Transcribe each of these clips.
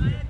Thank you.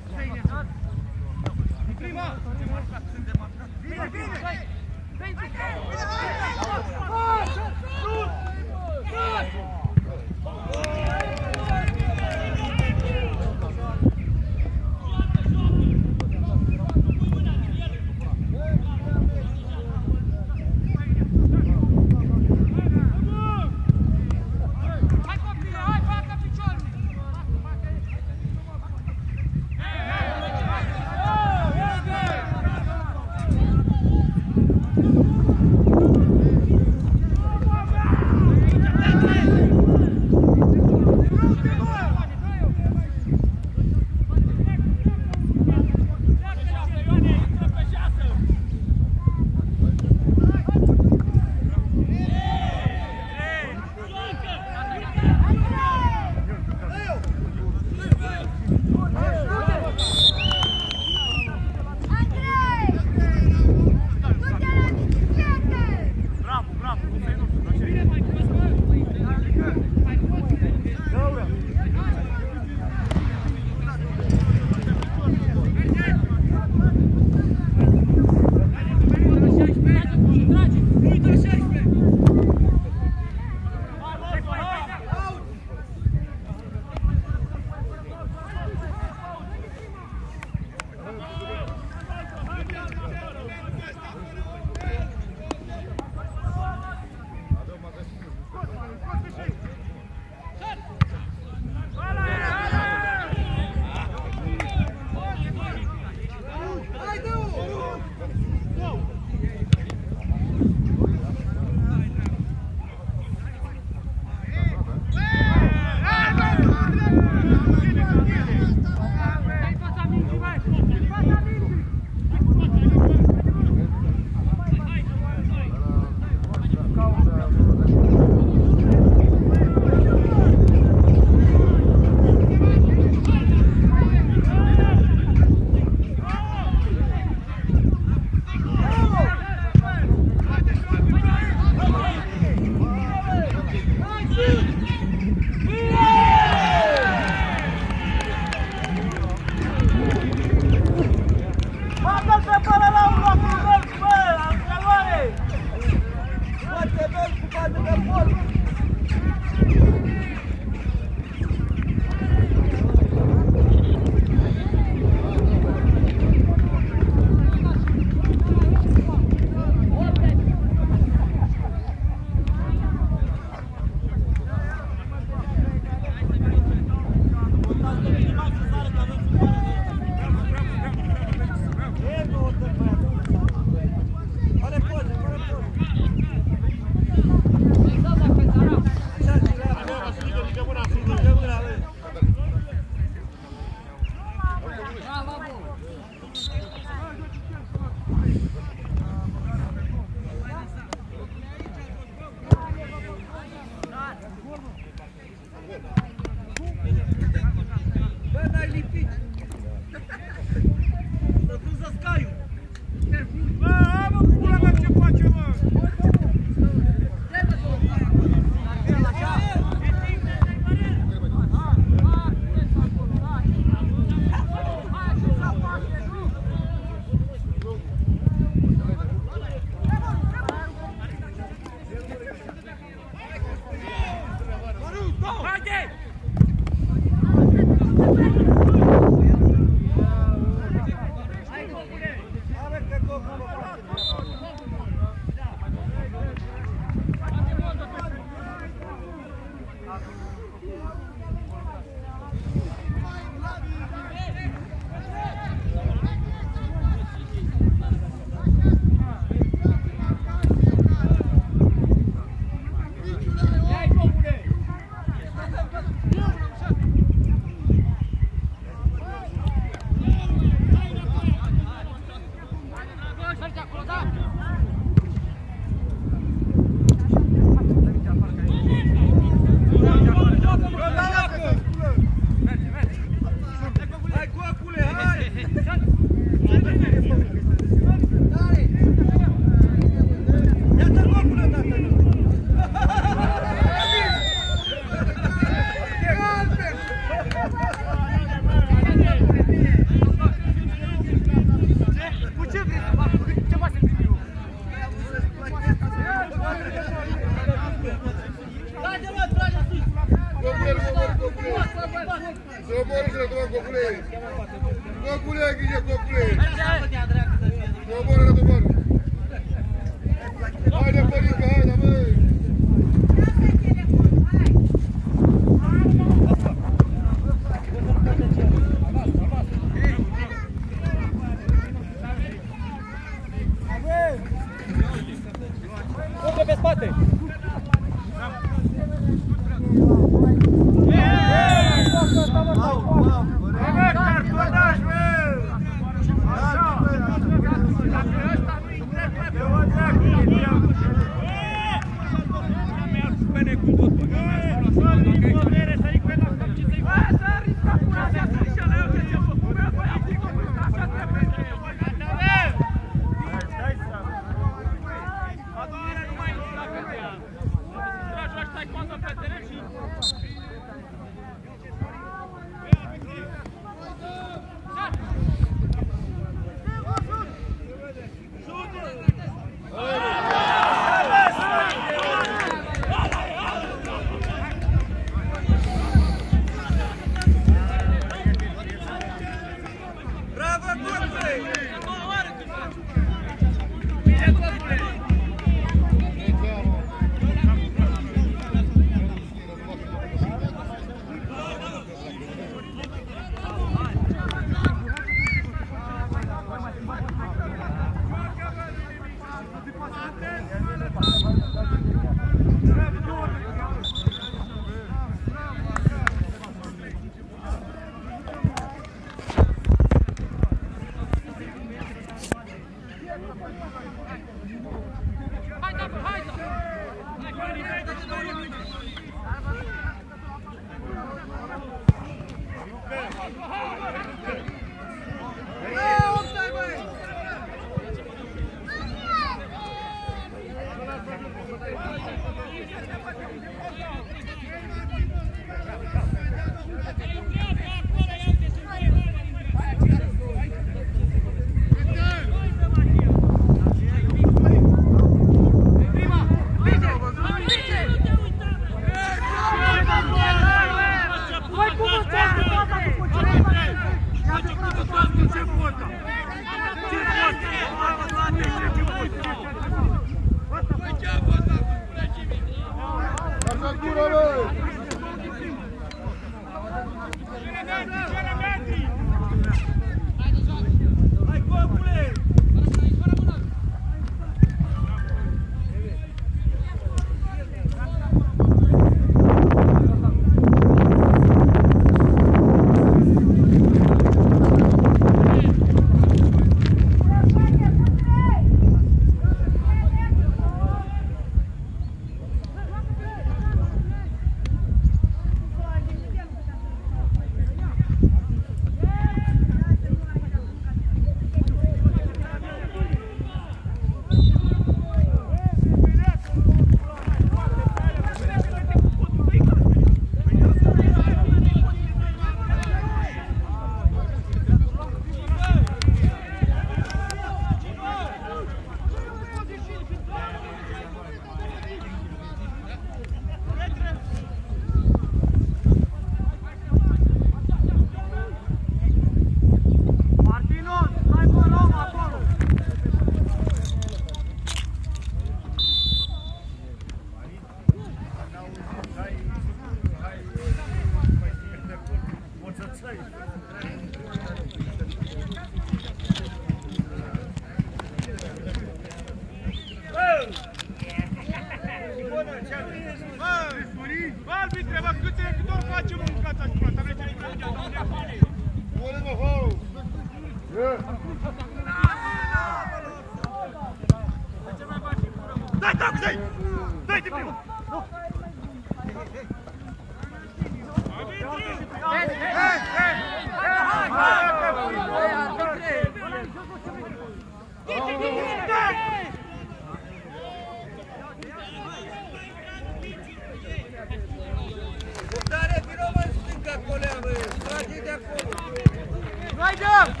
Hai, dă!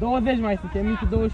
dois vezes mais mai é muito dois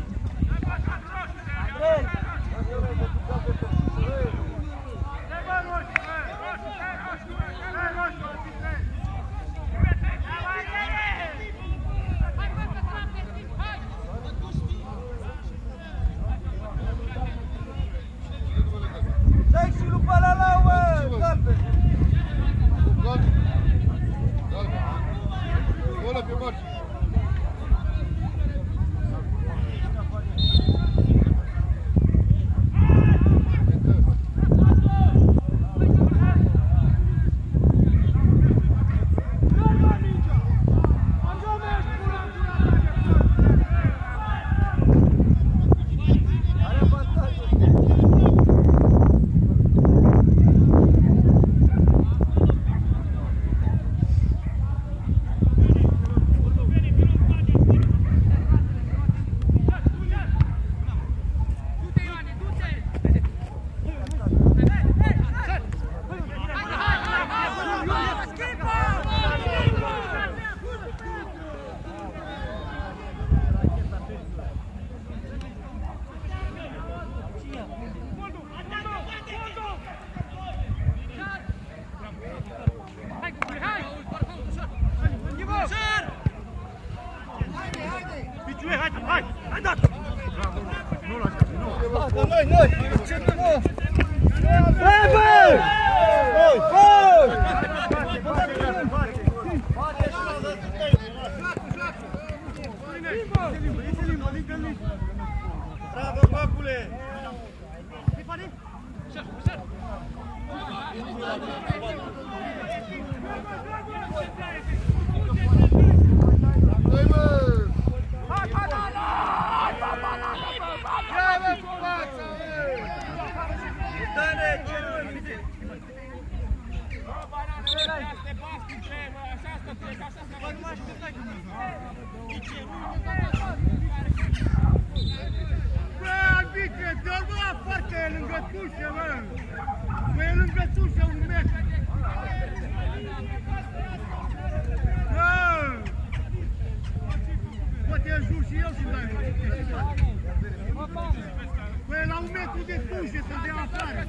Băi, la un metru de tușe să dea afară.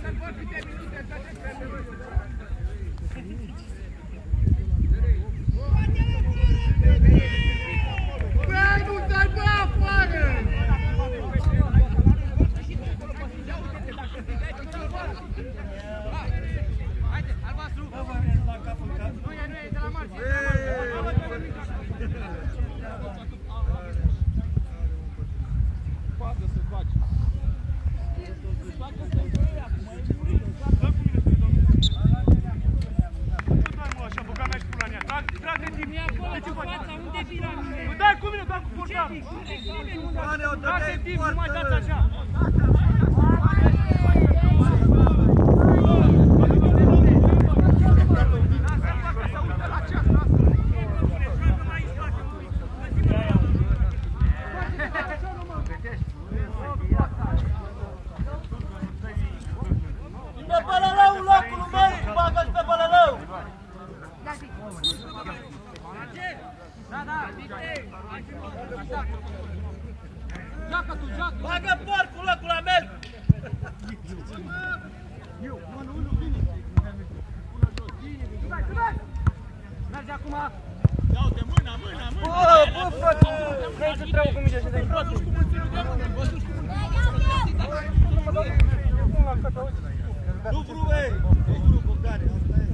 Merge acum! Bă, bă, frate! Vrei să treabă cu mine și de Nu vreau, ei! Nu vreau, Bogdane, asta e.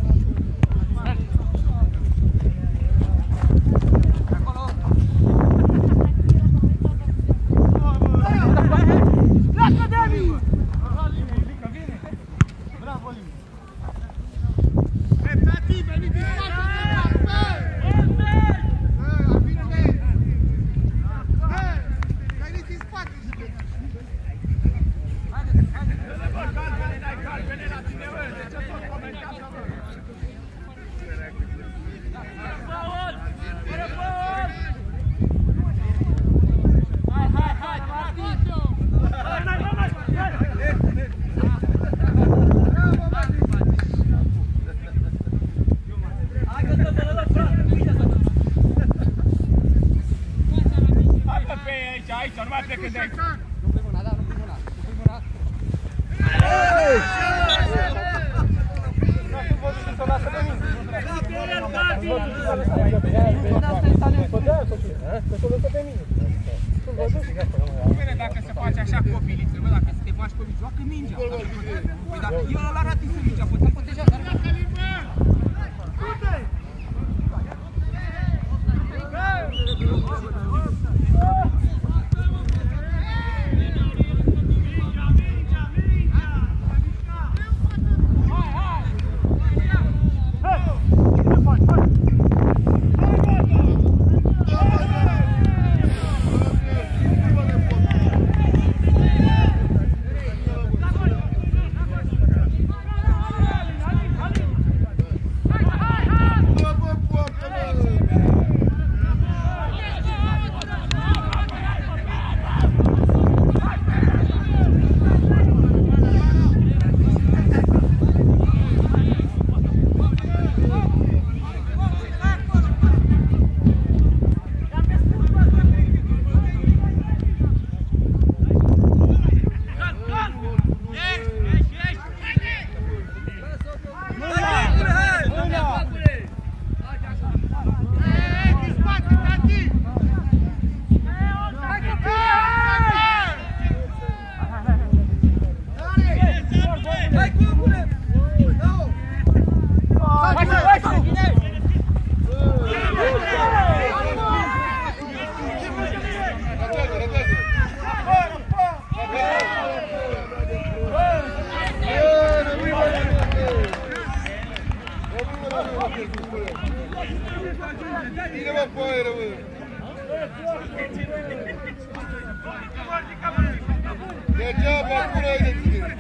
Degeaba acolo ai de tine.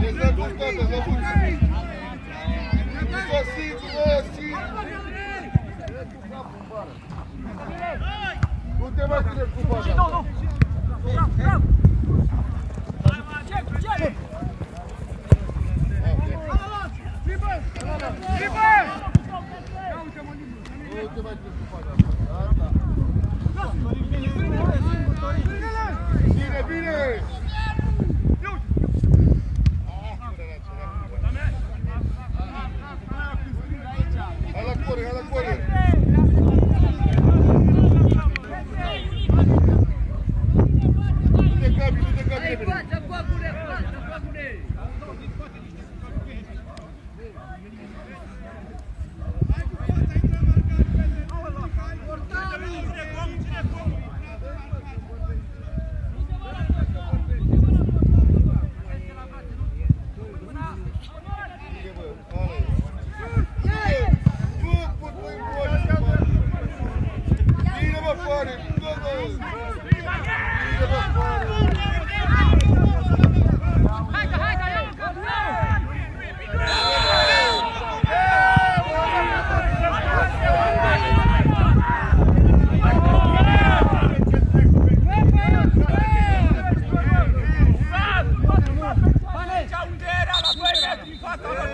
E zăbuț toată, zăbuț. Nu simți, bă, simți. Nu te mai ține cu bata. Nu te mai treci cu fața. ¡Mire, mire! Yeah.